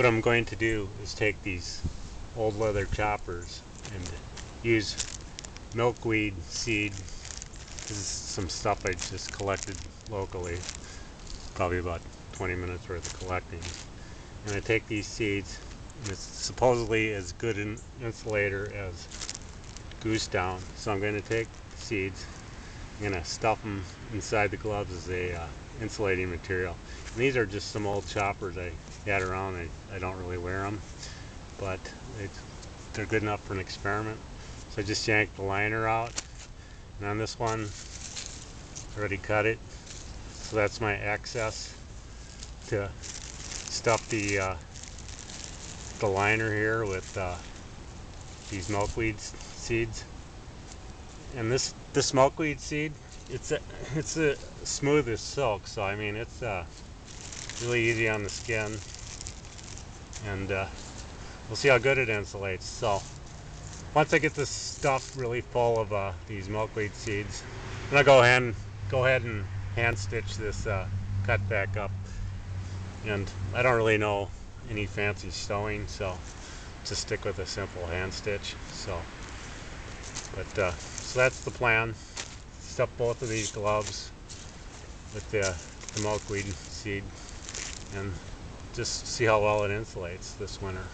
what I'm going to do is take these old leather choppers and use milkweed seed. This is some stuff I just collected locally. Probably about 20 minutes worth of collecting. And I take these seeds and it's supposedly as good an insulator as goose down. So I'm going to take seeds, I'm going to stuff them inside the gloves as a uh, insulating material. And these are just some old choppers I had around. I, I don't really wear them, but they're good enough for an experiment. So I just yanked the liner out. And on this one, already cut it. So that's my access to stuff the uh, the liner here with uh, these milkweed seeds. And this this milkweed seed, it's a, it's a smooth as silk. So I mean, it's uh, really easy on the skin, and uh, we'll see how good it insulates. So once I get this stuff really full of uh, these milkweed seeds, I'm gonna go ahead and go ahead and hand stitch this uh, cut back up. And I don't really know any fancy sewing, so just stick with a simple hand stitch. So, but uh, so that's the plan. Stuff both of these gloves with the, the milkweed seed and just see how well it insulates this winter.